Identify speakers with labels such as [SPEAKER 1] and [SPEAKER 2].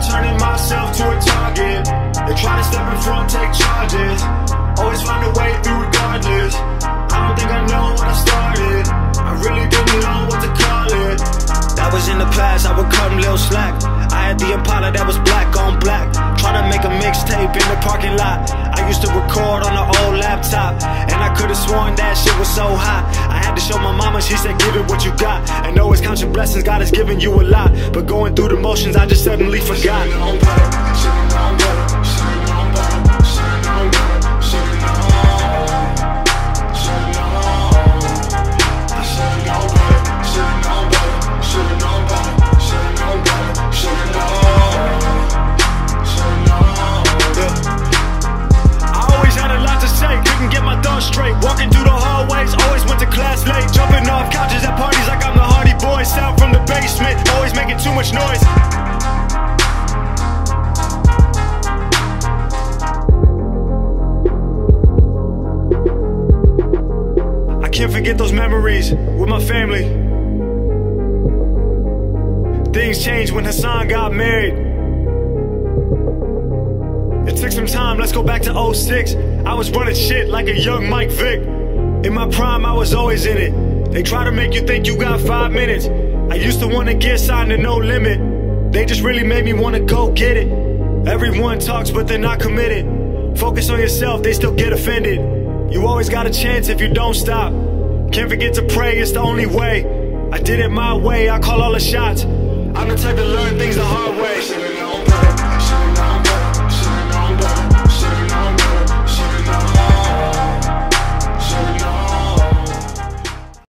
[SPEAKER 1] turning myself to a target. They try to step in front, take charges. Always find a way through regardless. I don't think I know what I started. I really didn't know what to call it. That was in the past, I would cut them little slack. I had the Impala that was black on black. Trying to make a mixtape in the parking lot. I used to record on an old laptop. Could've sworn that shit was so hot. I had to show my mama, she said, give it what you got. And always count your blessings, God has given you a lot. But going through the motions, I just suddenly forgot. Can't forget those memories with my family. Things changed when Hassan got married. It took some time, let's go back to 06. I was running shit like a young Mike Vick. In my prime, I was always in it. They try to make you think you got five minutes. I used to wanna get signed to no limit. They just really made me wanna go get it. Everyone talks, but they're not committed. Focus on yourself, they still get offended. You always got a chance if you don't stop. Can't forget to pray, it's the only way. I did it my way, I call all the shots. I'm the type to learn things the hard